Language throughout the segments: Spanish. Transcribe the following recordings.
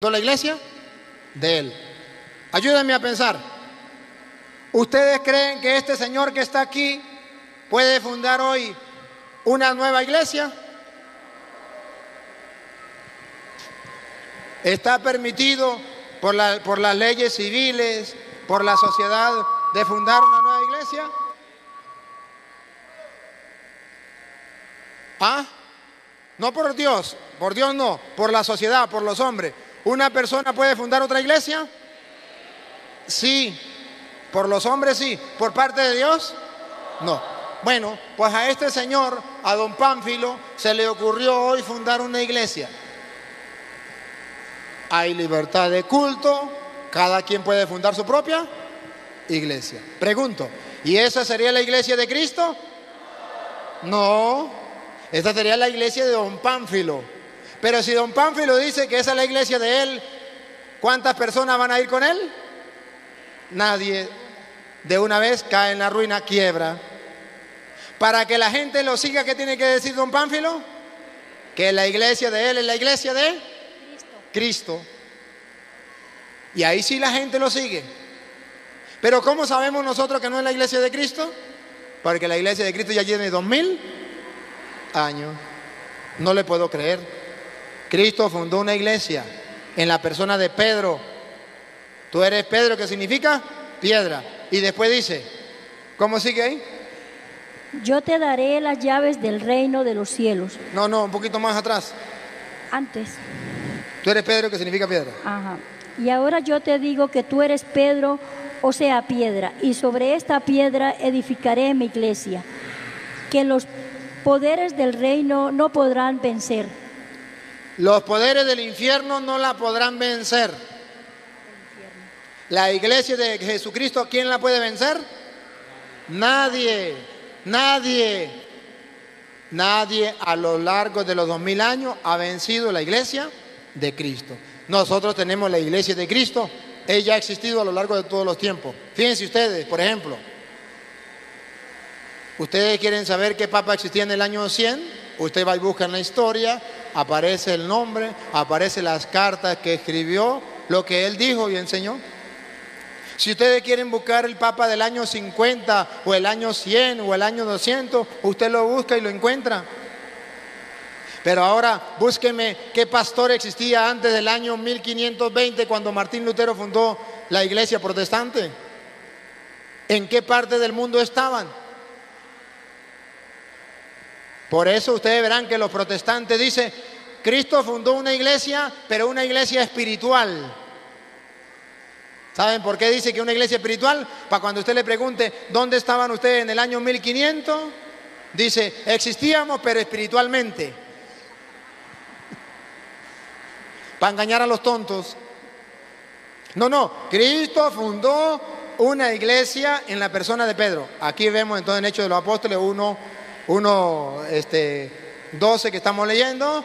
la iglesia? De él. Ayúdenme a pensar. ¿Ustedes creen que este señor que está aquí puede fundar hoy una nueva iglesia? ¿Está permitido por, por las leyes civiles, por la sociedad, de fundar una nueva iglesia? ¿Ah? No por Dios, por Dios no, por la sociedad, por los hombres. ¿Una persona puede fundar otra iglesia? Sí, por los hombres sí, por parte de Dios no. Bueno, pues a este señor, a don Pánfilo, se le ocurrió hoy fundar una iglesia. Hay libertad de culto, cada quien puede fundar su propia iglesia. Pregunto, ¿y esa sería la iglesia de Cristo? No, esta sería la iglesia de don Pánfilo. Pero si don Pánfilo dice que esa es la iglesia de él, ¿cuántas personas van a ir con él? Nadie. De una vez cae en la ruina, quiebra. Para que la gente lo siga, ¿qué tiene que decir don Pánfilo? Que la iglesia de él es la iglesia de Cristo. Y ahí sí la gente lo sigue. Pero ¿cómo sabemos nosotros que no es la iglesia de Cristo? Porque la iglesia de Cristo ya tiene dos mil años. No le puedo creer. Cristo fundó una iglesia en la persona de Pedro. Tú eres Pedro, que significa piedra. Y después dice, ¿cómo sigue ahí? Yo te daré las llaves del reino de los cielos. No, no, un poquito más atrás. Antes. Tú eres Pedro, que significa piedra. Ajá. Y ahora yo te digo que tú eres Pedro, o sea, piedra, y sobre esta piedra edificaré mi iglesia, que los poderes del reino no podrán vencer. Los poderes del infierno no la podrán vencer. La iglesia de Jesucristo, ¿quién la puede vencer? Nadie, nadie, nadie a lo largo de los dos mil años ha vencido la iglesia de Cristo. Nosotros tenemos la iglesia de Cristo, ella ha existido a lo largo de todos los tiempos. Fíjense ustedes, por ejemplo, ustedes quieren saber qué papa existía en el año 100, usted va y busca en la historia, aparece el nombre, aparecen las cartas que escribió, lo que él dijo y enseñó. Si ustedes quieren buscar el Papa del año 50 o el año 100 o el año 200, usted lo busca y lo encuentra. Pero ahora búsqueme qué pastor existía antes del año 1520 cuando Martín Lutero fundó la iglesia protestante. ¿En qué parte del mundo estaban? Por eso ustedes verán que los protestantes dicen, Cristo fundó una iglesia, pero una iglesia espiritual. ¿Saben por qué dice que una iglesia espiritual? Para cuando usted le pregunte, ¿dónde estaban ustedes en el año 1500? Dice, existíamos, pero espiritualmente. Para engañar a los tontos. No, no, Cristo fundó una iglesia en la persona de Pedro. Aquí vemos entonces en Hechos de los Apóstoles 1, 1 este, 12 que estamos leyendo,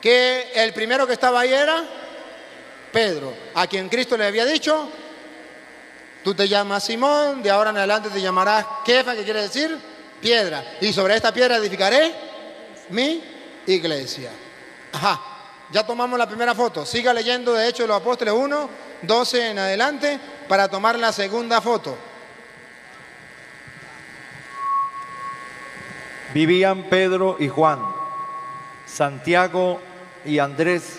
que el primero que estaba ahí era Pedro, a quien Cristo le había dicho, tú te llamas Simón, de ahora en adelante te llamarás Kefa, que quiere decir piedra, y sobre esta piedra edificaré mi iglesia. Ajá, ya tomamos la primera foto, siga leyendo de Hechos de los Apóstoles 1, 12 en adelante, para tomar la segunda foto. Vivían Pedro y Juan, Santiago y Andrés,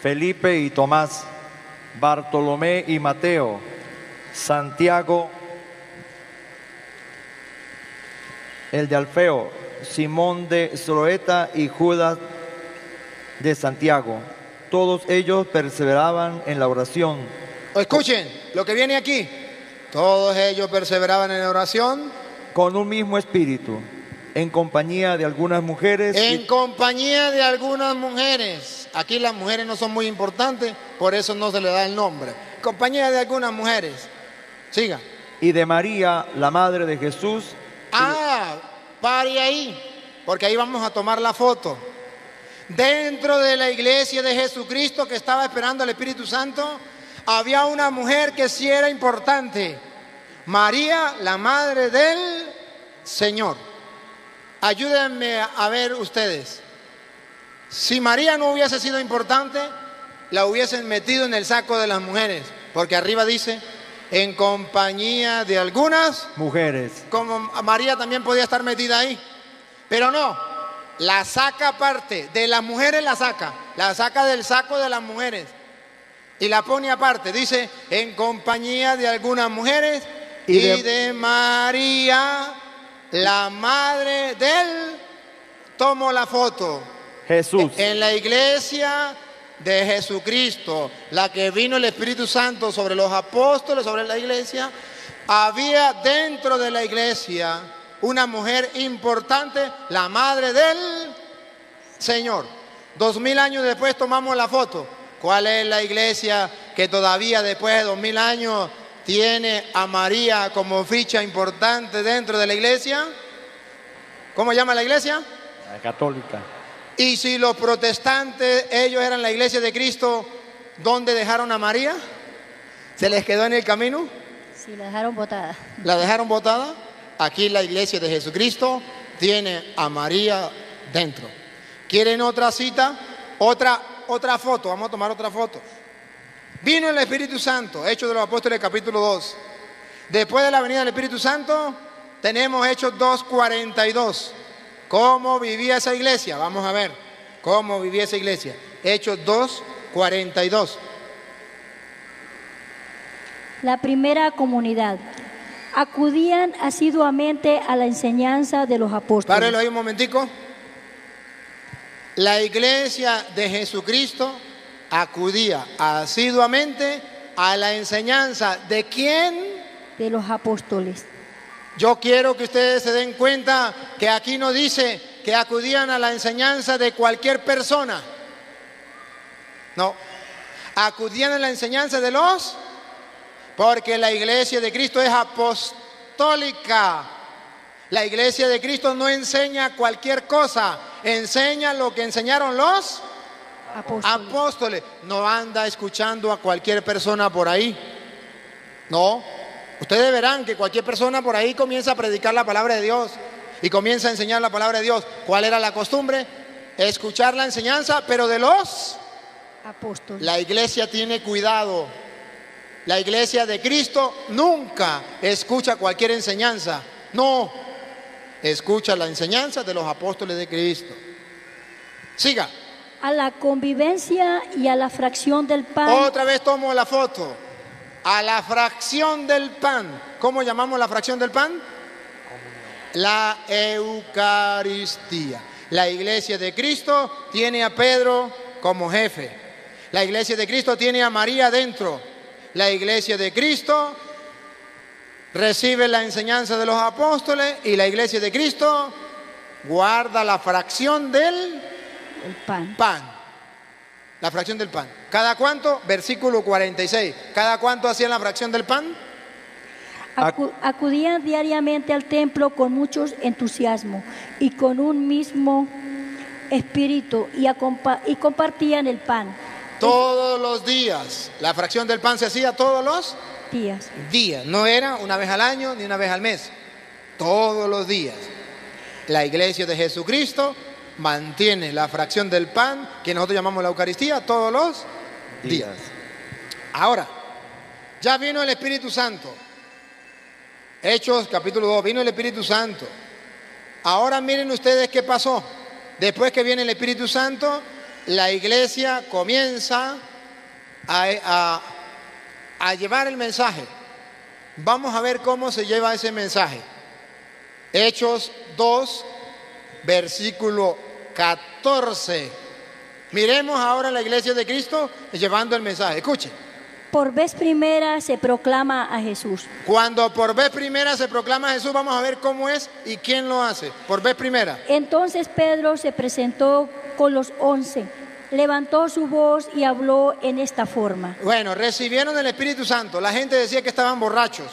Felipe y Tomás, Bartolomé y Mateo, Santiago, el de Alfeo, Simón de Soroeta y Judas de Santiago. Todos ellos perseveraban en la oración. Escuchen lo que viene aquí. Todos ellos perseveraban en la oración con un mismo espíritu, en compañía de algunas mujeres. En y- compañía de algunas mujeres. Aquí las mujeres no son muy importantes, por eso no se le da el nombre. Compañía de algunas mujeres. Siga. y de María, la madre de Jesús, Ah, pare ahí, porque ahí vamos a tomar la foto. Dentro de la iglesia de Jesucristo que estaba esperando al Espíritu Santo, había una mujer que sí era importante. María, la madre del Señor. Ayúdenme a ver ustedes. Si María no hubiese sido importante, la hubiesen metido en el saco de las mujeres, porque arriba dice, en compañía de algunas, Mujeres. como María también podía estar metida ahí, pero no, la saca aparte, de las mujeres la saca, la saca del saco de las mujeres y la pone aparte, dice, en compañía de algunas mujeres y, Y de- de María, la madre del, tomo la foto. Jesús. En la iglesia de Jesucristo, la que vino el Espíritu Santo sobre los apóstoles, sobre la iglesia, había dentro de la iglesia una mujer importante, la madre del Señor. Dos mil años después tomamos la foto. ¿Cuál es la iglesia que todavía después de dos mil años tiene a María como ficha importante dentro de la iglesia? ¿Cómo llama la iglesia? La católica. Y si los protestantes, ellos eran la iglesia de Cristo, ¿dónde dejaron a María? ¿Se les quedó en el camino? Sí, la dejaron botada. ¿La dejaron botada? Aquí la iglesia de Jesucristo tiene a María dentro. ¿Quieren otra cita? Otra, otra foto, vamos a tomar otra foto. Vino el Espíritu Santo, Hechos de los Apóstoles capítulo 2. Después de la venida del Espíritu Santo, tenemos Hechos 2.42. ¿Cómo vivía esa iglesia? Vamos a ver cómo vivía esa iglesia. Hechos 2.42. La primera comunidad. Acudían asiduamente a la enseñanza de los apóstoles. Párelo ahí un momentico. La iglesia de Jesucristo acudía asiduamente a la enseñanza de quién. De los apóstoles. Yo quiero que ustedes se den cuenta que aquí no dice que acudían a la enseñanza de cualquier persona. No, acudían a la enseñanza de los, porque la iglesia de Cristo es apostólica. La iglesia de Cristo no enseña cualquier cosa, enseña lo que enseñaron los Apóstoles. apóstoles. No anda escuchando a cualquier persona por ahí. No. Ustedes verán que cualquier persona por ahí comienza a predicar la palabra de Dios y comienza a enseñar la palabra de Dios. ¿Cuál era la costumbre? Escuchar la enseñanza, pero de los... apóstoles. La iglesia tiene cuidado. La iglesia de Cristo nunca escucha cualquier enseñanza. No. Escucha la enseñanza de los apóstoles de Cristo. Siga. A la convivencia y a la fracción del pan. Otra vez tomo la foto. A la fracción del pan. ¿Cómo llamamos la fracción del pan? La Eucaristía. La iglesia de Cristo tiene a Pedro como jefe. La iglesia de Cristo tiene a María dentro. La iglesia de Cristo recibe la enseñanza de los apóstoles y la iglesia de Cristo guarda la fracción del El pan. pan. La fracción del pan. ¿Cada cuánto? Versículo 46. ¿Cada cuánto hacían la fracción del pan? Acu- acudían diariamente al templo con mucho entusiasmo y con un mismo espíritu y, y compartían el pan. Todos los días. La fracción del pan se hacía todos los Días. días. No era una vez al año ni una vez al mes. Todos los días. La iglesia de Jesucristo mantiene la fracción del pan, que nosotros llamamos la Eucaristía, todos los días. Ahora, ya vino el Espíritu Santo. Hechos capítulo 2, vino el Espíritu Santo. Ahora miren ustedes qué pasó. Después que viene el Espíritu Santo, la iglesia comienza a, a- a llevar el mensaje. Vamos a ver cómo se lleva ese mensaje. Hechos 2, versículo 14. Miremos ahora la iglesia de Cristo llevando el mensaje. Escuchen. Por vez primera se proclama a Jesús. Cuando por vez primera se proclama Jesús, vamos a ver cómo es y quién lo hace. Por vez primera. Entonces Pedro se presentó con los once, levantó su voz y habló en esta forma. Bueno, recibieron el Espíritu Santo. La gente decía que estaban borrachos.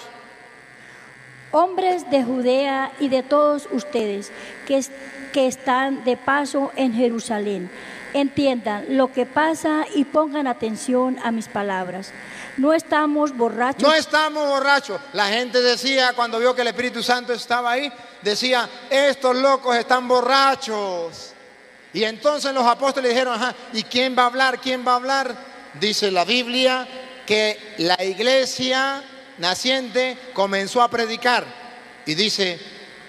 Hombres de Judea y de todos ustedes que, que están de paso en Jerusalén, entiendan lo que pasa y pongan atención a mis palabras. No estamos borrachos. No estamos borrachos. La gente decía cuando vio que el Espíritu Santo estaba ahí, decía, estos locos están borrachos. Y entonces los apóstoles dijeron, ajá, ¿y quién va a hablar? ¿Quién va a hablar? dice la Biblia que la iglesia naciente comenzó a predicar. Y dice,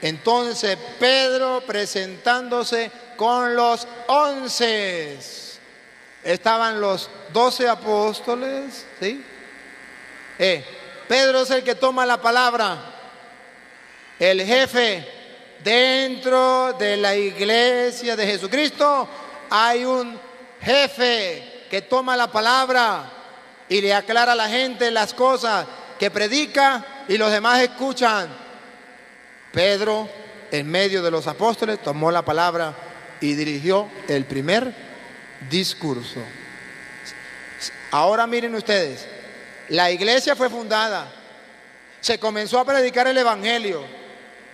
entonces Pedro presentándose con los once. Estaban los doce apóstoles, ¿sí? Eh, Pedro es el que toma la palabra, el jefe dentro de la iglesia de Jesucristo. Hay un jefe que toma la palabra y le aclara a la gente las cosas que predica y los demás escuchan. Pedro, en medio de los apóstoles, tomó la palabra y dirigió el primer discurso. Ahora miren ustedes, la iglesia fue fundada, se comenzó a predicar el Evangelio.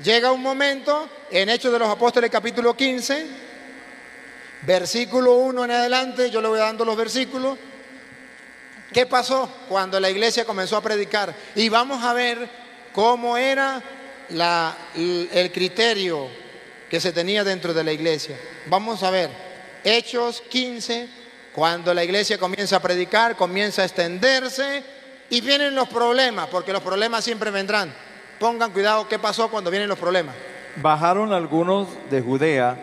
Llega un momento, en Hechos de los Apóstoles capítulo 15, versículo 1 en adelante, yo le voy dando los versículos, ¿Qué pasó cuando la iglesia comenzó a predicar? Y vamos a ver cómo era la, el criterio que se tenía dentro de la iglesia. Vamos a ver, Hechos 15, cuando la iglesia comienza a predicar, comienza a extenderse y vienen los problemas, porque los problemas siempre vendrán. Pongan cuidado qué pasó cuando vienen los problemas. Bajaron algunos de Judea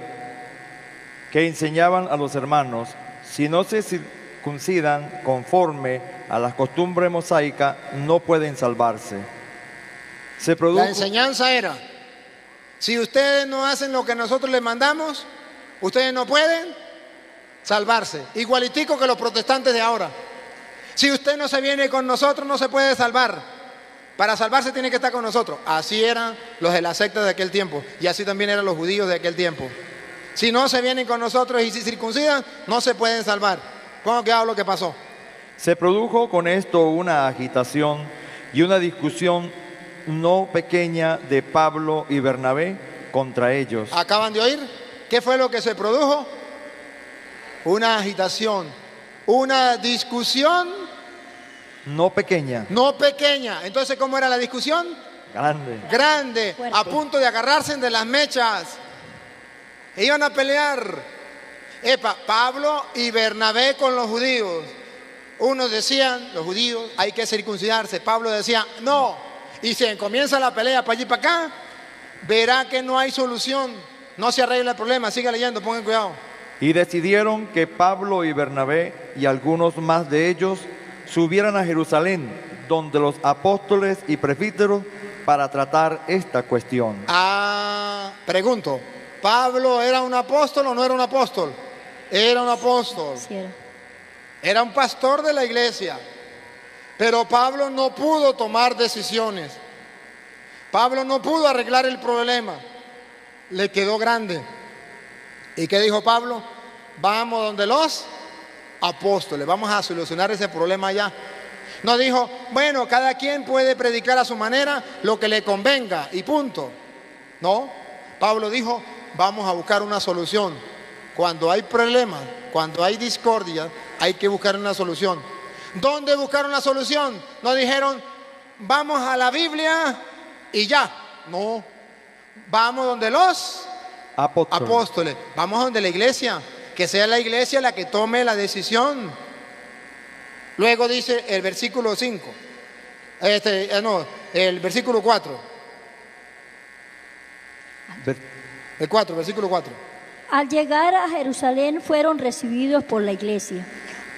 que enseñaban a los hermanos, si no se circuncidan conforme a las costumbres mosaicas, no pueden salvarse. Se produjo... La enseñanza era, si ustedes no hacen lo que nosotros les mandamos, ustedes no pueden salvarse. Igualitico que los protestantes de ahora. Si usted no se viene con nosotros, no se puede salvar. Para salvarse tiene que estar con nosotros. Así eran los de la secta de aquel tiempo. Y así también eran los judíos de aquel tiempo. Si no se vienen con nosotros y se circuncidan, no se pueden salvar. ¿Cómo quedó lo que pasó? Se produjo con esto una agitación y una discusión no pequeña de Pablo y Bernabé contra ellos. ¿Acaban de oír? ¿Qué fue lo que se produjo? Una agitación, una discusión. No pequeña. No pequeña. Entonces, ¿cómo era la discusión? Grande. Grande, a punto de agarrarse de las mechas. iban a pelear. Epa, Pablo y Bernabé con los judíos. Unos decían, los judíos, hay que circuncidarse. Pablo decía, no. Y se comienza la pelea para allí y para acá, verá que no hay solución. No se arregla el problema. Siga leyendo, pongan cuidado. Y decidieron que Pablo y Bernabé y algunos más de ellos subieran a Jerusalén, donde los apóstoles y presbíteros para tratar esta cuestión. Ah, pregunto, ¿Pablo era un apóstol o no era un apóstol? Era un apóstol. era. un pastor de la iglesia. Pero Pablo no pudo tomar decisiones. Pablo no pudo arreglar el problema. Le quedó grande. ¿Y qué dijo Pablo? Vamos donde los apóstoles. Vamos a solucionar ese problema allá. No dijo, bueno, cada quien puede predicar a su manera lo que le convenga y punto. No, Pablo dijo, vamos a buscar una solución. Cuando hay problemas, cuando hay discordia, hay que buscar una solución. ¿Dónde buscar una solución? No dijeron, vamos a la Biblia y ya. No, vamos donde los apóstoles. Vamos donde la iglesia. Que sea la iglesia la que tome la decisión. Luego dice el versículo 5. Este, eh, no, el versículo 4. El 4, versículo 4. Al llegar a Jerusalén fueron recibidos por la iglesia,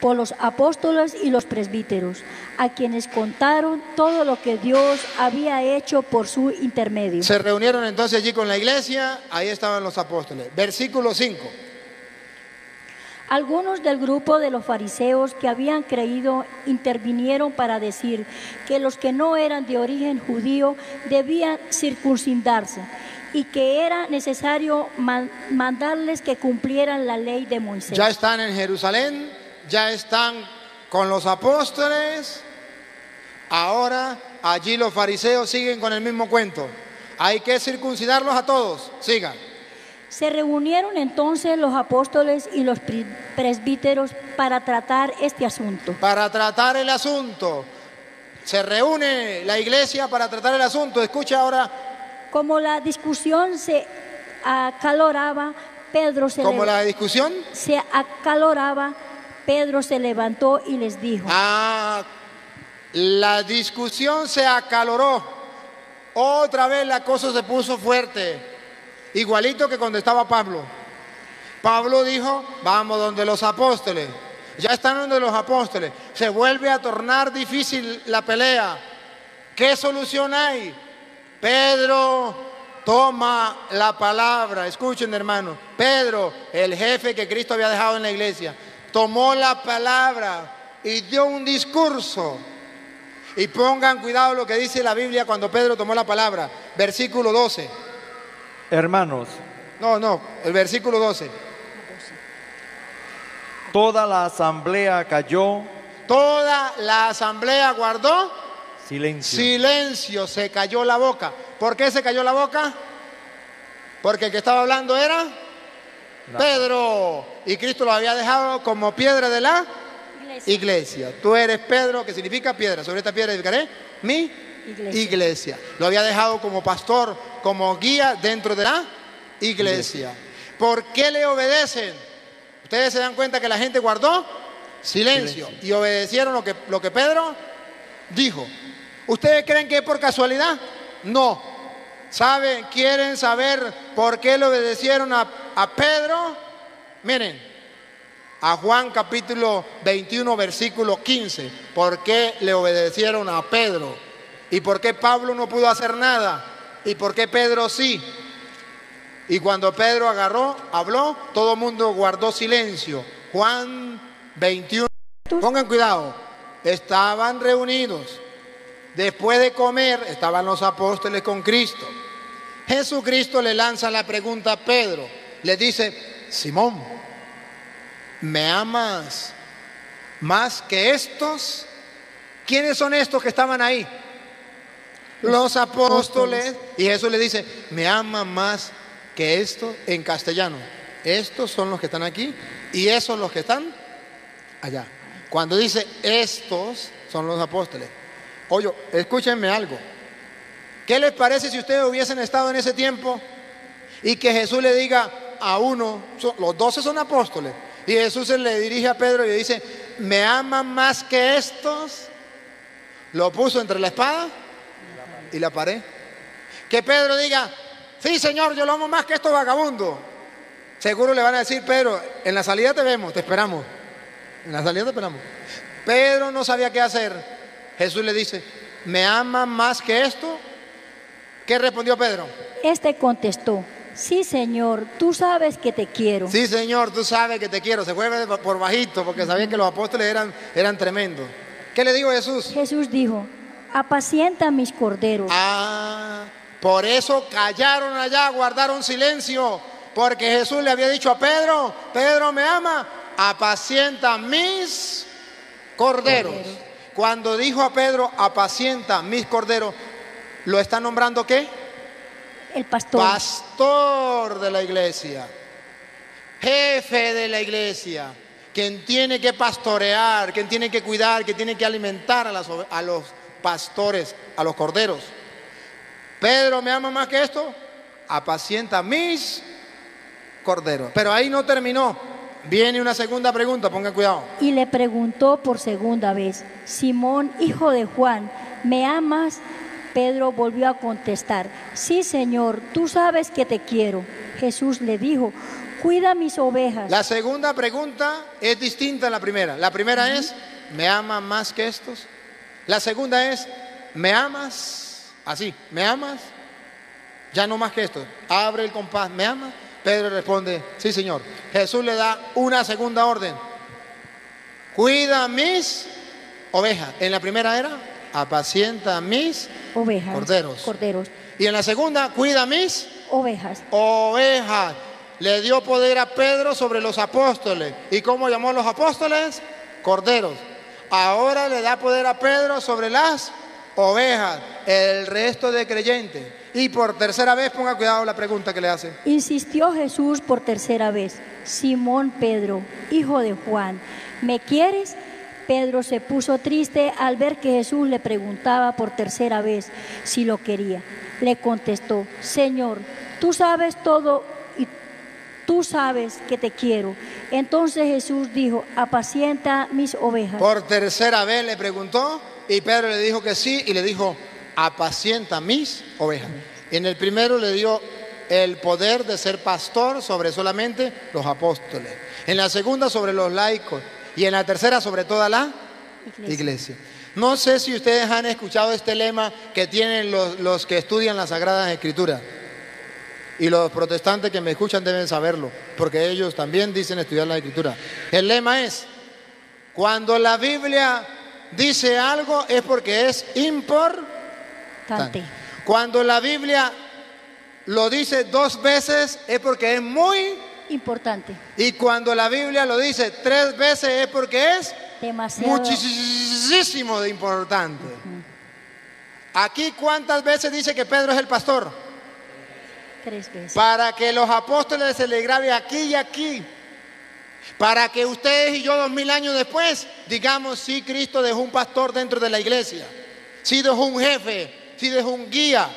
por los apóstoles y los presbíteros, a quienes contaron todo lo que Dios había hecho por su intermedio. Se reunieron entonces allí con la iglesia, ahí estaban los apóstoles. Versículo 5. Algunos del grupo de los fariseos que habían creído intervinieron para decir que los que no eran de origen judío debían circuncidarse y que era necesario mandarles que cumplieran la ley de Moisés. Ya están en Jerusalén, ya están con los apóstoles. Ahora allí los fariseos siguen con el mismo cuento. Hay que circuncidarlos a todos. Sigan. Se reunieron entonces los apóstoles y los presbíteros para tratar este asunto. Para tratar el asunto. Se reúne la iglesia para tratar el asunto. Escucha ahora como la discusión se acaloraba, Pedro se ¿Como la discusión? Se acaloraba, Pedro se levantó y les dijo, Ah, la discusión se acaloró. Otra vez la cosa se puso fuerte. Igualito que cuando estaba Pablo. Pablo dijo, vamos donde los apóstoles. Ya están donde los apóstoles. Se vuelve a tornar difícil la pelea. ¿Qué solución hay? Pedro toma la palabra. Escuchen, hermano. Pedro, el jefe que Cristo había dejado en la iglesia, tomó la palabra y dio un discurso. Y pongan cuidado lo que dice la Biblia cuando Pedro tomó la palabra. Versículo 12. Hermanos, No, no, el versículo 12. toda la asamblea cayó, Toda la asamblea guardó silencio. silencio, se cayó la boca. ¿Por qué se cayó la boca? Porque el que estaba hablando era Pedro. Y Cristo lo había dejado como piedra de la iglesia, iglesia. Tú eres Pedro, que significa piedra. Sobre esta piedra edificaré mi Iglesia. iglesia. Lo había dejado como pastor, como guía dentro de la iglesia. ¿Por qué le obedecen? Ustedes se dan cuenta que la gente guardó silencio, Silencio. y obedecieron lo que, lo que Pedro dijo. ¿Ustedes creen que es por casualidad? No. ¿Saben? ¿Quieren saber por qué le obedecieron a, a Pedro? Miren, a Juan capítulo 21, versículo 15. ¿Por qué le obedecieron a Pedro? ¿Y por qué Pablo no pudo hacer nada? ¿Y por qué Pedro sí? Y cuando Pedro agarró, habló, todo el mundo guardó silencio. Juan 21. Pongan cuidado. Estaban reunidos. Después de comer, estaban los apóstoles con Cristo. Jesucristo le lanza la pregunta a Pedro. Le dice, Simón, ¿me amas más que estos? ¿Quiénes son estos que estaban ahí? Los apóstoles. Y Jesús le dice, ¿me ama más que esto en castellano? Estos son los que están aquí y esos los que están allá. Cuando dice estos son los apóstoles. Oye, escúchenme algo. ¿Qué les parece si ustedes hubiesen estado en ese tiempo y que Jesús le diga a uno, los doce son apóstoles, y Jesús se le dirige a Pedro y le dice, ¿me aman más que estos? Lo puso entre la espada y la pared. Que Pedro diga, sí Señor, yo lo amo más que estos vagabundos. Seguro le van a decir, Pedro, en la salida te vemos, te esperamos. En la salida te esperamos. Pedro no sabía qué hacer. Jesús le dice, ¿me aman más que esto? ¿Qué respondió Pedro? Este contestó, sí Señor, tú sabes que te quiero. Sí, Señor, tú sabes que te quiero. Se fue por bajito porque sabía que los apóstoles eran, eran tremendos. ¿Qué le dijo Jesús? Jesús dijo, apacienta mis corderos. Ah, por eso callaron allá, guardaron silencio, porque Jesús le había dicho a Pedro, Pedro me ama, apacienta mis corderos. Corderos. Cuando dijo a Pedro, apacienta mis corderos, ¿lo está nombrando qué? El pastor. Pastor de la iglesia, jefe de la iglesia, quien tiene que pastorear, quien tiene que cuidar, quien tiene que alimentar a, las a los pastores, a los corderos. Pedro me ama más que esto, apacienta mis corderos. Pero ahí no terminó. Viene una segunda pregunta, pongan cuidado. Y le preguntó por segunda vez, Simón, hijo de Juan, ¿me amas? Pedro volvió a contestar, sí Señor, tú sabes que te quiero. Jesús le dijo, cuida mis ovejas. La segunda pregunta es distinta a la primera. La primera es, ¿me amas más que estos? La segunda es, ¿me amas? Así, ¿me amas? Ya no más que esto. Abre el compás, ¿me amas? Pedro responde, sí Señor. Jesús le da una segunda orden. Cuida mis ovejas. En la primera era, apacienta mis. Ovejas. Corderos. Corderos. Y en la segunda, cuida mis Ovejas. ovejas. Le dio poder a Pedro sobre los apóstoles. ¿Y cómo llamó a los apóstoles? Corderos. Ahora le da poder a Pedro sobre las ovejas, el resto de creyentes. Y por tercera vez, ponga cuidado la pregunta que le hace. Insistió Jesús por tercera vez, Simón Pedro, hijo de Juan, ¿me quieres? Pedro se puso triste al ver que Jesús le preguntaba por tercera vez si lo quería. Le contestó, Señor, tú sabes todo y Tú sabes que te quiero. Entonces Jesús dijo, apacienta mis ovejas. Por tercera vez le preguntó y Pedro le dijo que sí y le dijo, apacienta mis ovejas. En el primero le dio el poder de ser pastor sobre solamente los apóstoles. En la segunda sobre los laicos y en la tercera sobre toda la Iglesia. iglesia. No sé si ustedes han escuchado este lema que tienen los, los que estudian las Sagradas Escrituras. Y los protestantes que me escuchan deben saberlo, porque ellos también dicen estudiar la Escritura. El lema es, cuando la Biblia dice algo es porque es importante. Tante. Cuando la Biblia lo dice dos veces es porque es muy... Importante. Y cuando la Biblia lo dice tres veces es porque es Demasiado. muchísimo de importante. Aquí cuántas veces dice que Pedro es el pastor? Tres veces. Para que los apóstoles se le grabe aquí y aquí. Para que ustedes y yo dos mil años después digamos, sí, Cristo dejó un pastor dentro de la iglesia. Sí dejó un jefe, sí dejó un guía.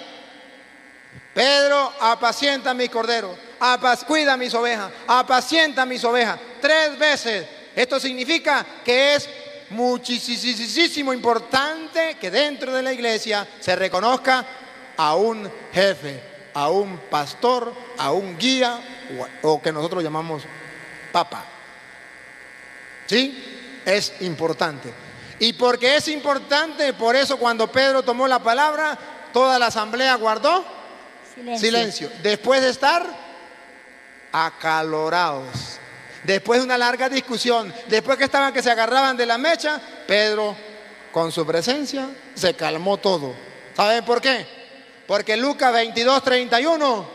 Pedro, apacienta mis corderos, apac- cuida mis ovejas, apacienta mis ovejas. Tres veces. Esto significa que es muchísimo importante que dentro de la iglesia se reconozca a un jefe, a un pastor, a un guía o, o que nosotros llamamos papa. ¿Sí? Es importante. Y porque es importante, por eso cuando Pedro tomó la palabra, toda la asamblea guardó Silencio. silencio. Después de estar acalorados, después de una larga discusión, después que estaban que se agarraban de la mecha, Pedro con su presencia se calmó todo. ¿Saben por qué? Porque Lucas 22, 31,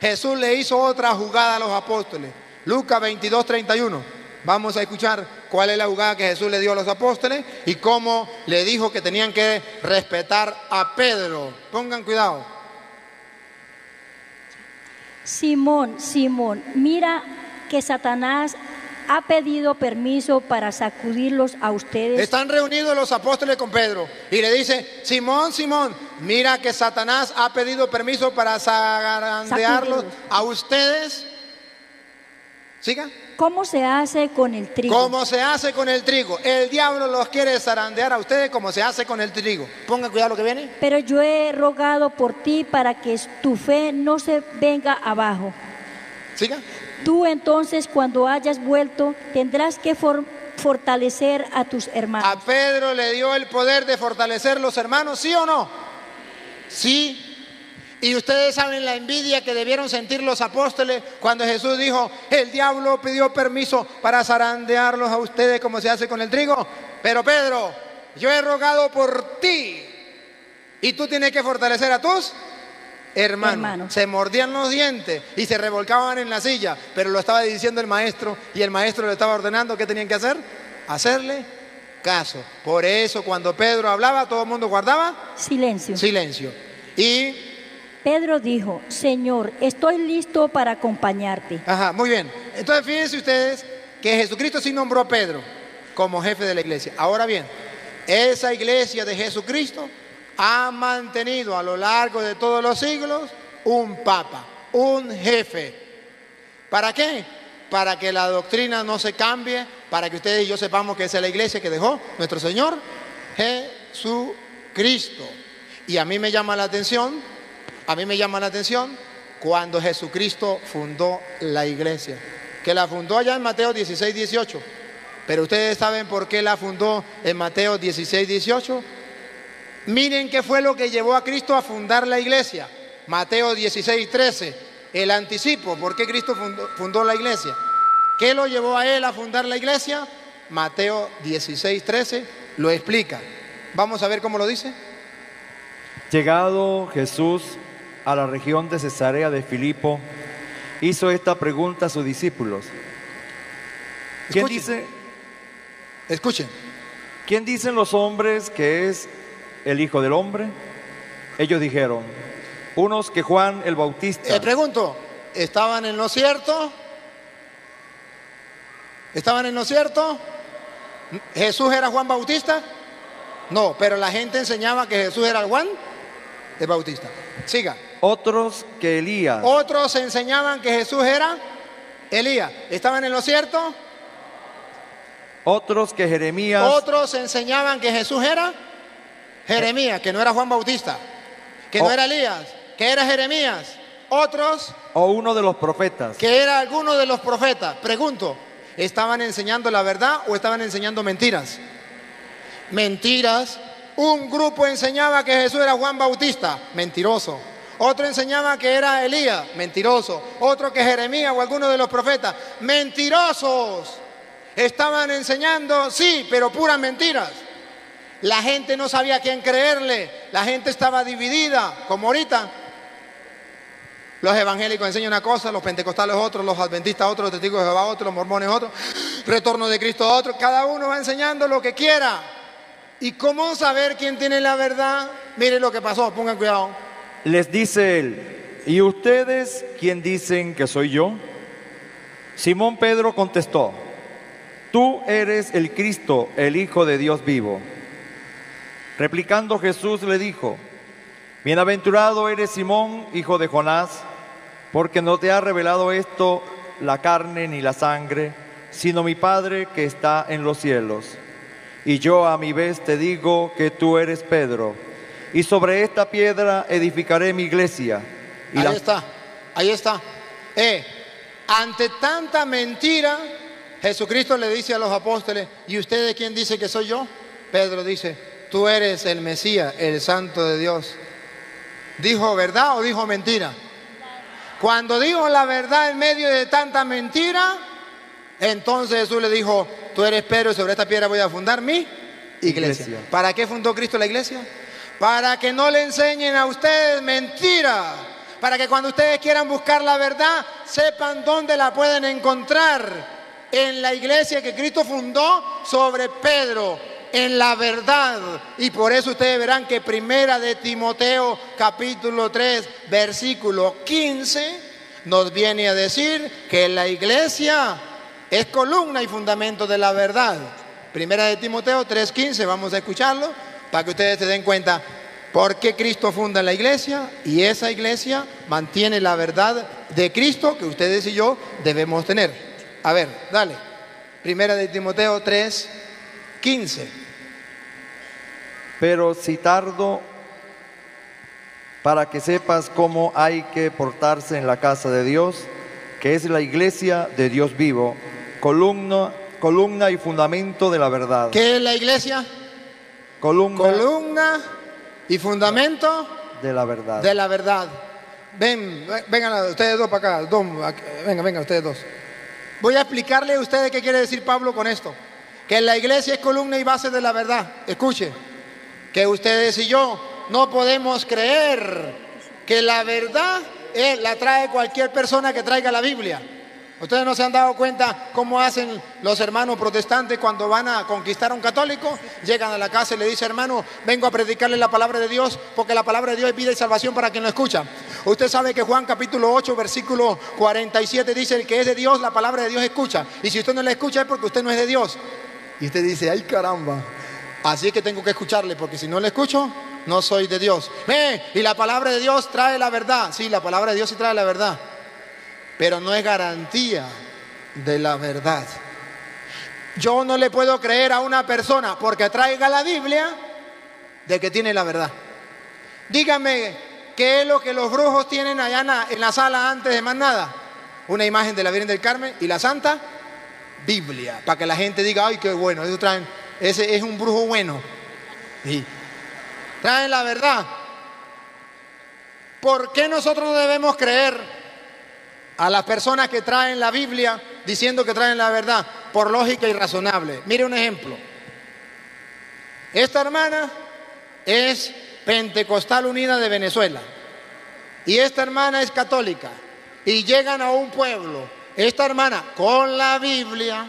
Jesús le hizo otra jugada a los apóstoles. Lucas 22, 31. Vamos a escuchar cuál es la jugada que Jesús le dio a los apóstoles y cómo le dijo que tenían que respetar a Pedro. Pongan cuidado. Simón, Simón, mira que Satanás ha pedido permiso para sacudirlos a ustedes. Están reunidos los apóstoles con Pedro y le dice, Simón, Simón, mira que Satanás ha pedido permiso para zarandearlos a ustedes. Siga. ¿Cómo se hace con el trigo? Como se hace con el trigo. El diablo los quiere zarandear a ustedes como se hace con el trigo. Pongan cuidado lo que viene. Pero yo he rogado por ti para que tu fe no se venga abajo. Siga. Tú entonces cuando hayas vuelto tendrás que for- fortalecer a tus hermanos. A Pedro le dio el poder de fortalecer los hermanos, ¿sí o no? Sí. Y ustedes saben la envidia que debieron sentir los apóstoles cuando Jesús dijo, el diablo pidió permiso para zarandearlos a ustedes como se hace con el trigo. Pero Pedro, yo he rogado por ti. Y tú tienes que fortalecer a tus hermanos. Hermanos. Se mordían los dientes y se revolcaban en la silla, pero lo estaba diciendo el maestro y el maestro le estaba ordenando qué tenían que hacer. Hacerle caso. Por eso cuando Pedro hablaba, todo el mundo guardaba Silencio. silencio. Y, Pedro dijo, Señor, estoy listo para acompañarte. ajá, muy bien. Entonces fíjense ustedes que Jesucristo sí nombró a Pedro como jefe de la iglesia. Ahora bien, esa iglesia de Jesucristo ha mantenido a lo largo de todos los siglos un papa, un jefe. ¿Para qué? Para que la doctrina no se cambie, para que ustedes y yo sepamos que esa es la iglesia que dejó nuestro Señor Jesucristo. Y a mí me llama la atención, a mí me llama la atención cuando Jesucristo fundó la iglesia, que la fundó allá en Mateo 16, 18. Pero ustedes saben por qué la fundó en Mateo 16, 18. Miren qué fue lo que llevó a Cristo a fundar la iglesia. Mateo 16, 13, el anticipo, ¿por qué Cristo fundó, la iglesia? ¿Qué lo llevó a él a fundar la iglesia? Mateo 16, 13 lo explica. Vamos a ver cómo lo dice. Llegado Jesús a la región de Cesarea de Filipo, hizo esta pregunta a sus discípulos. ¿Quién Escuchen. dice, Escuchen. ¿Quién dicen los hombres que es el Hijo del Hombre? Ellos dijeron, unos que Juan el Bautista, Le pregunto, ¿estaban en lo cierto? ¿Estaban en lo cierto? ¿Jesús era Juan Bautista? No, pero la gente enseñaba que Jesús era Juan el Bautista. Siga. otros que Elías, Otros enseñaban que Jesús era Elías. ¿Estaban en lo cierto? Otros que Jeremías Otros enseñaban que Jesús era Jeremías, que no era Juan Bautista, que no era Elías, que era Jeremías. Otros o uno de los profetas. que era alguno de los profetas. Pregunto, ¿estaban enseñando la verdad o estaban enseñando mentiras? Mentiras. Un grupo enseñaba que Jesús era Juan Bautista, mentiroso. Otro enseñaba que era Elías, mentiroso. Otro que Jeremías o alguno de los profetas, mentirosos. Estaban enseñando, sí, pero puras mentiras. La gente no sabía quién creerle. La gente estaba dividida, como ahorita. Los evangélicos enseñan una cosa, los pentecostales otro, los adventistas otro, los testigos de Jehová otro, los mormones otro, retorno de Cristo otro. Cada uno va enseñando lo que quiera. ¿Y cómo saber quién tiene la verdad? Mire lo que pasó, pongan cuidado. Les dice él, ¿y ustedes quién dicen que soy yo? Simón Pedro contestó, tú eres el Cristo, el Hijo de Dios vivo. Replicando Jesús le dijo, bienaventurado eres Simón, hijo de Jonás, porque no te ha revelado esto la carne ni la sangre, sino mi Padre que está en los cielos. Y yo a mi vez te digo que tú eres Pedro, y sobre esta piedra edificaré mi iglesia. Y ahí la- está, ahí está. Eh, ante tanta mentira, Jesucristo le dice a los apóstoles, ¿y ustedes quién dice que soy yo? Pedro dice, tú eres el Mesías, el Santo de Dios. ¿Dijo verdad o dijo mentira? Cuando dijo la verdad en medio de tanta mentira, entonces Jesús le dijo, tú eres Pedro y sobre esta piedra voy a fundar mi iglesia. Iglesia. ¿Para qué fundó Cristo la iglesia? Para que no le enseñen a ustedes mentira. Para que cuando ustedes quieran buscar la verdad, sepan dónde la pueden encontrar. En la iglesia que Cristo fundó sobre Pedro, en la verdad. Y por eso ustedes verán que primera de Timoteo capítulo 3 versículo 15 nos viene a decir que la iglesia es columna y fundamento de la verdad. Primera de Timoteo 3:15, vamos a escucharlo para que ustedes se den cuenta por qué Cristo funda la iglesia y esa iglesia mantiene la verdad de Cristo que ustedes y yo debemos tener. A ver, dale. Primera de Timoteo 3:15. Pero si tardo para que sepas cómo hay que portarse en la casa de Dios, que es la iglesia de Dios vivo, columna, columna y fundamento de la verdad. ¿Qué es la iglesia? Columna Columna y fundamento de la verdad. de la verdad. Ven, ven- vengan ustedes dos para acá. Dos, vengan, vengan ustedes dos. Voy a explicarle a ustedes qué quiere decir Pablo con esto. Que la iglesia es columna y base de la verdad. Escuche, que ustedes y yo no podemos creer que la verdad eh, la trae cualquier persona que traiga la Biblia. Ustedes no se han dado cuenta cómo hacen los hermanos protestantes cuando van a conquistar a un católico, llegan a la casa y le dicen, hermano, vengo a predicarle la palabra de Dios, porque la palabra de Dios es vida y salvación para quien lo escucha. Usted sabe que Juan capítulo 8, versículo 47 dice, el que es de Dios, la palabra de Dios escucha. Y si usted no la escucha es porque usted no es de Dios. Y usted dice, ay caramba, así es que tengo que escucharle, porque si no le escucho, no soy de Dios. Ve, y la palabra de Dios trae la verdad. Sí, la palabra de Dios sí trae la verdad pero no es garantía de la verdad. Yo no le puedo creer a una persona porque traiga la Biblia de que tiene la verdad. Dígame, ¿qué es lo que los brujos tienen allá en la, sala antes de más nada? Una imagen de la Virgen del Carmen y la Santa Biblia, para que la gente diga, ay, qué bueno, eso traen, ese es un brujo bueno. Sí. Traen la verdad. ¿Por qué nosotros no debemos creer a las personas que traen la Biblia diciendo que traen la verdad por lógica y razonable. Mire un ejemplo. Esta hermana es pentecostal unida de Venezuela y esta hermana es católica y llegan a un pueblo. Esta hermana con la Biblia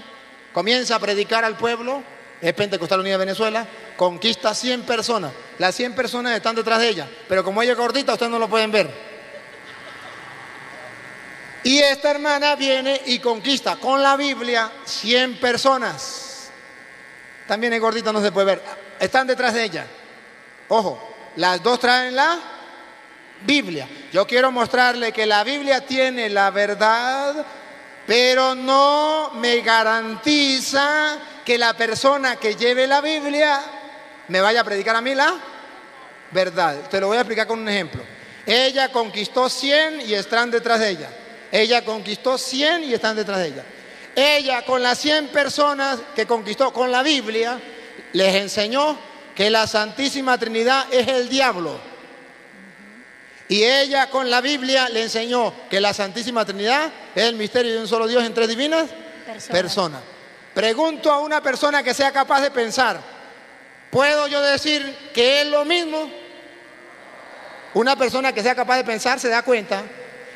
comienza a predicar al pueblo, es pentecostal unida de Venezuela, conquista 100 personas. Las 100 personas están detrás de ella, pero como ella es gordita, ustedes no lo pueden ver. Y esta hermana viene y conquista con la Biblia 100 personas. También es gordita, no se puede ver. Están detrás de ella. Ojo, las dos traen la Biblia. Yo quiero mostrarle que la Biblia tiene la verdad Pero no me garantiza que la persona que lleve la Biblia me vaya a predicar a mí la verdad. Te lo voy a explicar con un ejemplo. Ella conquistó 100 y están detrás de ella. Ella conquistó 100 y están detrás de ella. Ella con las 100 personas que conquistó con la Biblia, les enseñó que la Santísima Trinidad es el diablo. Y ella con la Biblia le enseñó que la Santísima Trinidad es el misterio de un solo Dios en tres divinas Personas. personas. Pregunto a una persona que sea capaz de pensar, ¿puedo yo decir que es lo mismo? Una persona que sea capaz de pensar se da cuenta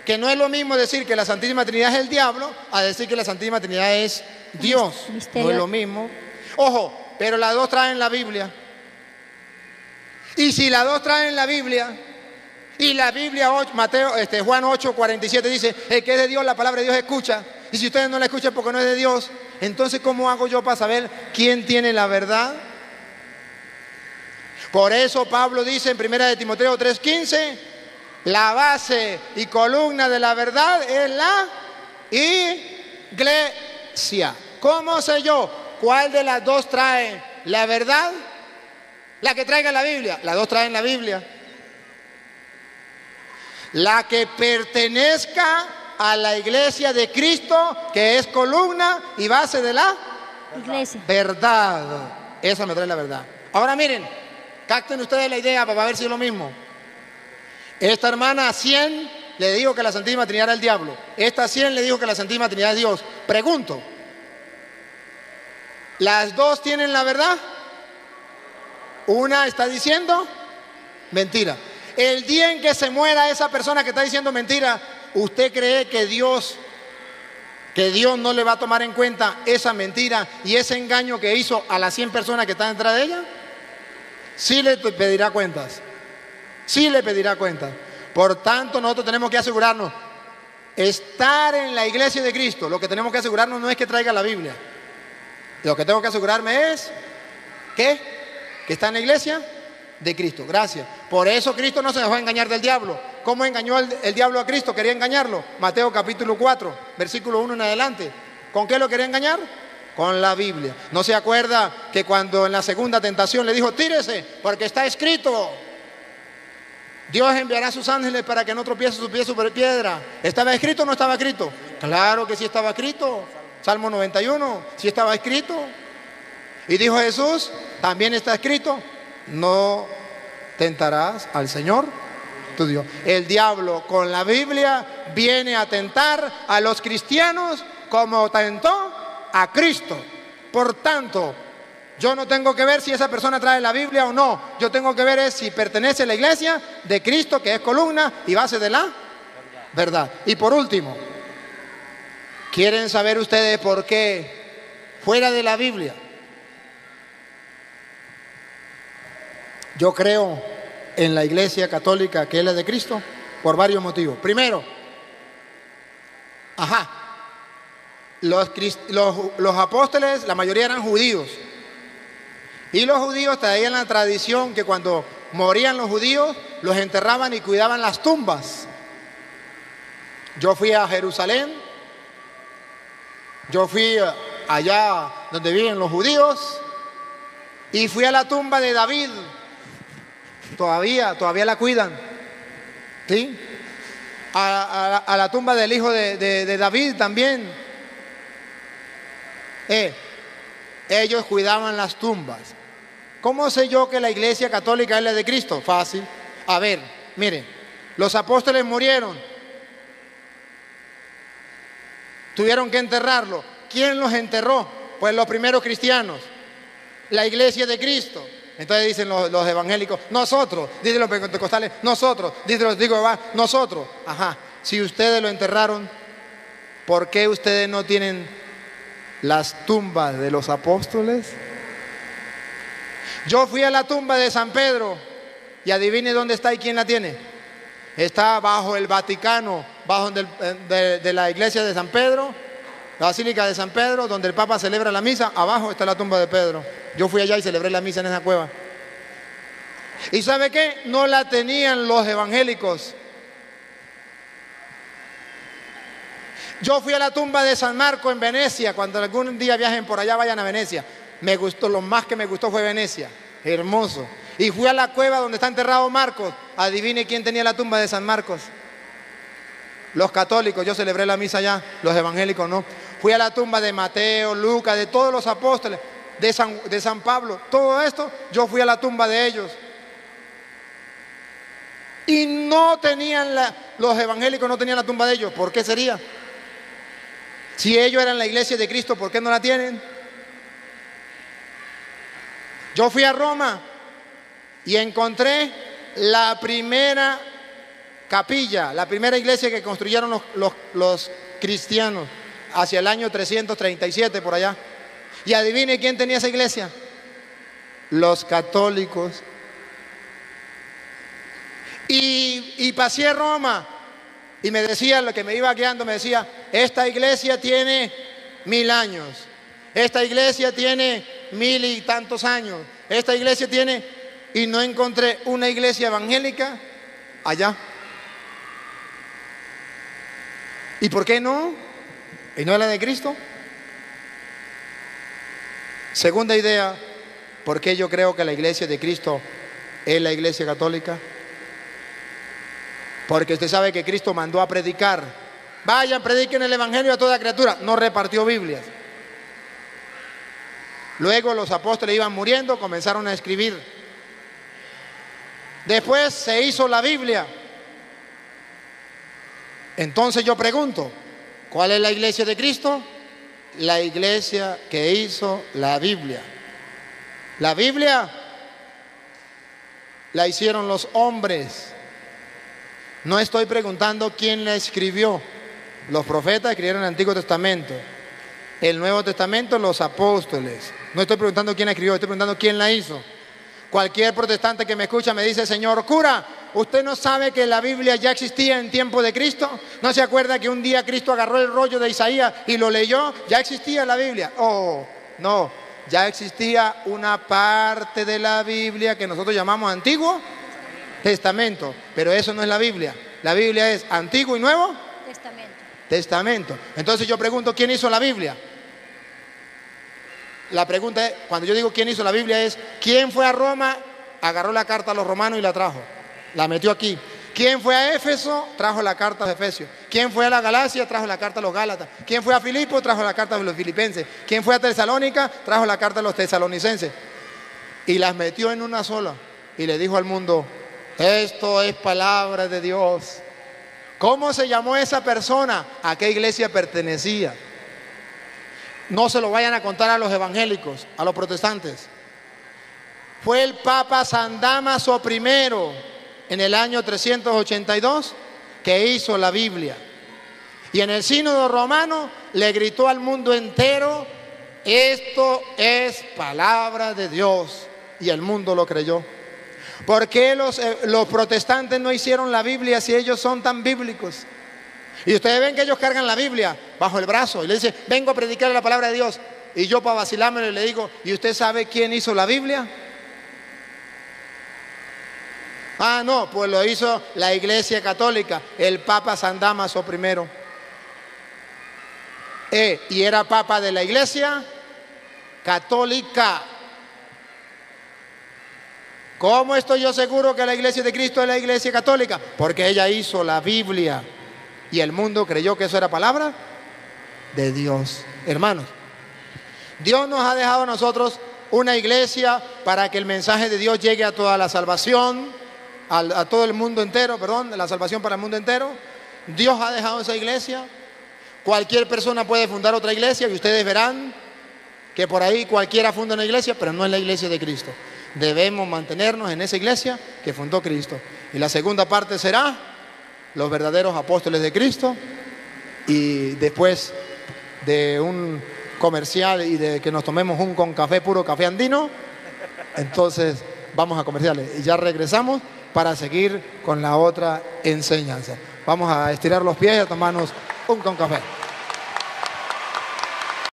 que no es lo mismo decir que la Santísima Trinidad es el diablo a decir que la Santísima Trinidad es Dios. Misterio. No es lo mismo. Ojo, pero las dos traen la Biblia. Y si las dos traen la Biblia, y la Biblia, Mateo, este, Juan 8, 47 dice, el que es de Dios, la palabra de Dios escucha. Y si ustedes no la escuchan porque no es de Dios, entonces ¿cómo hago yo para saber quién tiene la verdad? Por eso Pablo dice en 1 de Timoteo 3:15, la base y columna de la verdad es la iglesia. ¿Cómo sé yo cuál de las dos trae la verdad? La que traiga la Biblia. Las dos traen la Biblia. La que pertenezca a la iglesia de Cristo, que es columna y base de la Iglesia. verdad. Esa me trae la verdad. Ahora miren, capten ustedes la idea para ver si es lo mismo. Esta hermana a 100 le dijo que la Santísima Trinidad era el diablo. Esta a 100 le dijo que la Santísima Trinidad es Dios. Pregunto, ¿las dos tienen la verdad? Una está diciendo mentira. El día en que se muera esa persona que está diciendo mentira, ¿usted cree que Dios que Dios no le va a tomar en cuenta esa mentira y ese engaño que hizo a las 100 personas que están detrás de ella? Sí le pedirá cuentas. Sí le pedirá cuentas. Por tanto, nosotros tenemos que asegurarnos, estar en la iglesia de Cristo, lo que tenemos que asegurarnos no es que traiga la Biblia. Lo que tengo que asegurarme es que, está en la iglesia de Cristo. Gracias. Por eso Cristo no se dejó engañar del diablo. ¿Cómo engañó el, el diablo a Cristo? Quería engañarlo. Mateo capítulo 4, versículo 1 en adelante. ¿Con qué lo quería engañar? Con la Biblia. ¿No se acuerda que cuando en la segunda tentación le dijo, tírese, porque está escrito? Dios enviará a sus ángeles para que no tropiece su pie sobre piedra. ¿Estaba escrito o no estaba escrito? Claro que sí estaba escrito. Salmo 91, sí estaba escrito. Y dijo Jesús, también está escrito, no tentarás al Señor tu Dios. El diablo con la Biblia viene a tentar a los cristianos como tentó a Cristo. Por tanto, yo no tengo que ver si esa persona trae la Biblia o no. Yo tengo que ver es si pertenece a la iglesia de Cristo, que es columna y base de la verdad. Y por último, ¿quieren saber ustedes por qué fuera de la Biblia? Yo creo en la iglesia católica que es la de Cristo por varios motivos. Primero, ajá, los, los apóstoles, la mayoría eran judíos. Y los judíos traían la tradición que cuando morían los judíos, los enterraban y cuidaban las tumbas. Yo fui a Jerusalén, yo fui allá donde viven los judíos y fui a la tumba de David. Todavía, todavía la cuidan. ¿Sí? A, la tumba del hijo de, de- de David también. Eh, ellos cuidaban las tumbas. ¿Cómo sé yo que la iglesia católica es la de Cristo? Fácil. A ver, miren, los apóstoles murieron. Tuvieron que enterrarlo. ¿Quién los enterró? Pues los primeros cristianos. La iglesia de Cristo. Entonces dicen los, evangélicos, nosotros, dicen los pentecostales, nosotros, dicen los digo, nosotros. Ajá, si ustedes lo enterraron, ¿por qué ustedes no tienen las tumbas de los apóstoles? Yo fui a la tumba de San Pedro y adivine dónde está y quién la tiene. Está bajo el Vaticano, bajo del- de, de la iglesia de San Pedro, la Basílica de San Pedro, donde el Papa celebra la misa. Abajo está la tumba de Pedro. Yo fui allá y celebré la misa en esa cueva. ¿Y sabe qué? No la tenían los evangélicos. Yo fui a la tumba de San Marco en Venecia, cuando algún día viajen por allá, vayan a Venecia. Me gustó, lo más que me gustó fue Venecia, hermoso. Y fui a la cueva donde está enterrado Marcos. Adivine quién tenía la tumba de San Marcos. Los católicos, yo celebré la misa allá, los evangélicos no. Fui a la tumba de Mateo, Lucas, de todos los apóstoles, de San, de San Pablo. Todo esto, yo fui a la tumba de ellos. Y no tenían la, los evangélicos no tenían la tumba de ellos. ¿Por qué sería? Si ellos eran la iglesia de Cristo, ¿por qué no la tienen? Yo fui a Roma y encontré la primera capilla, la primera iglesia que construyeron los, cristianos hacia el año 337 por allá. Y adivine quién tenía esa iglesia. Los católicos. Y, y pasé a Roma y me decía, lo que me iba guiando, me decía, esta iglesia tiene mil años, esta iglesia tiene mil y tantos años, esta iglesia tiene, y no encontré una iglesia evangélica allá. ¿Y por qué no? ¿Y no es la de Cristo? Segunda idea, ¿por qué yo creo que la iglesia de Cristo es la iglesia católica? Porque usted sabe que Cristo mandó a predicar. Vayan, prediquen el Evangelio a toda criatura. No repartió Biblias. Luego los apóstoles iban muriendo, comenzaron a escribir. Después se hizo la Biblia. Entonces yo pregunto, ¿cuál es la iglesia de Cristo? La iglesia que hizo la Biblia. La Biblia la hicieron los hombres. No estoy preguntando quién la escribió. Los profetas escribieron el Antiguo Testamento. El Nuevo Testamento, los apóstoles. No estoy preguntando quién la escribió, estoy preguntando quién la hizo. Cualquier protestante que me escucha me dice, Señor cura, ¿usted no sabe que la Biblia ya existía en tiempo de Cristo? ¿No se acuerda que un día Cristo agarró el rollo de Isaías y lo leyó? Ya existía la Biblia. Oh, no, ya existía una parte de la Biblia que nosotros llamamos Antiguo Testamento, pero eso no es la Biblia. La Biblia es Antiguo y Nuevo Testamento. Testamento. Entonces yo pregunto, ¿quién hizo la Biblia? La pregunta es, cuando yo digo quién hizo la Biblia es, ¿quién fue a Roma, agarró la carta a los romanos y la trajo? La metió aquí. ¿Quién fue a Éfeso? Trajo la carta de Efesios. ¿Quién fue a la Galacia? Trajo la carta a los Gálatas. ¿Quién fue a Filipo? Trajo la carta de los filipenses. ¿Quién fue a Tesalónica? Trajo la carta de los tesalonicenses. Y las metió en una sola. Y le dijo al mundo, esto es palabra de Dios. ¿Cómo se llamó esa persona? ¿A qué iglesia pertenecía? No se lo vayan a contar a los evangélicos, a los protestantes. Fue el Papa San Damaso I en el año 382 que hizo la Biblia. Y en el sínodo romano le gritó al mundo entero, esto es palabra de Dios. Y el mundo lo creyó. ¿Por qué los, eh, los protestantes no hicieron la Biblia si ellos son tan bíblicos? Y ustedes ven que ellos cargan la Biblia bajo el brazo y le dicen, vengo a predicar la palabra de Dios. Y yo para vacilarme le digo, ¿y usted sabe quién hizo la Biblia? Ah, no, pues lo hizo la Iglesia Católica, el Papa San Damaso I. Eh, y era Papa de la Iglesia Católica. ¿Cómo estoy yo seguro que la Iglesia de Cristo es la Iglesia Católica? Porque ella hizo la Biblia y el mundo creyó que eso era palabra de Dios. Hermanos, Dios nos ha dejado a nosotros una iglesia para que el mensaje de Dios llegue a toda la salvación, a, a todo el mundo entero, perdón, la salvación para el mundo entero. Dios ha dejado esa iglesia. Cualquier persona puede fundar otra iglesia y ustedes verán que por ahí cualquiera funda una iglesia, pero no es la iglesia de Cristo. Debemos mantenernos en esa iglesia que fundó Cristo. Y la segunda parte será los verdaderos apóstoles de Cristo y después de un comercial y de que nos tomemos un con café puro café andino, entonces vamos a comerciales y ya regresamos para seguir con la otra enseñanza. Vamos a estirar los pies y a tomarnos un con café.